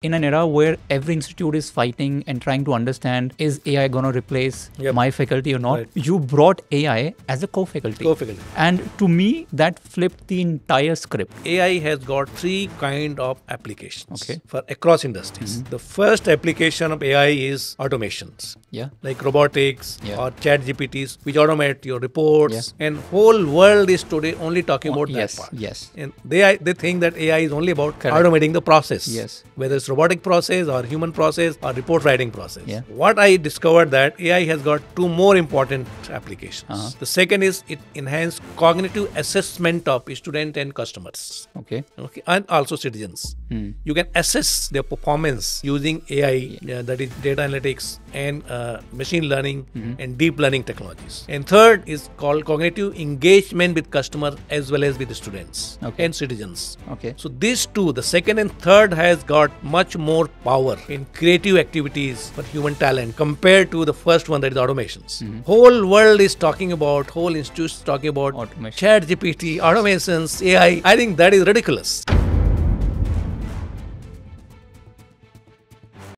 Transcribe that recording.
in an era where every institute is fighting and trying to understand is AI going to replace Yep. my faculty or not, Right. you brought AI as a co-faculty. Co-faculty. And to me, that flipped the entire script. AI has got three kind of applications Okay. for across industries. Mm-hmm. The first application of AI is automations. Yeah. Like robotics Yeah. or ChatGPTs, which automate your reports. Yeah. And whole world is today only talking oh, about yes. that part. Yes. And they they think that AI is only about Correct. automating the process. Yes. Whether it's robotic process or human process or report writing process. Yeah. What I discovered that AI has got two more important applications. Uh-huh. The second is it enhanced cognitive assessment of student and customers. Okay. Okay, and also citizens. Hmm. You can assess their performance using AI, uh, that is data analytics and uh, machine learning Mm-hmm. and deep learning technologies. And third is called cognitive engagement with customer as well as with the students Okay. and citizens. Okay. So these two, the second and third, has got much more power in creative activities for human talent compared to the first one that is automations. Mm-hmm. Whole world is talking about, whole institutes talking about Automation. ChatGPT, automations, AI. I think that is ridiculous.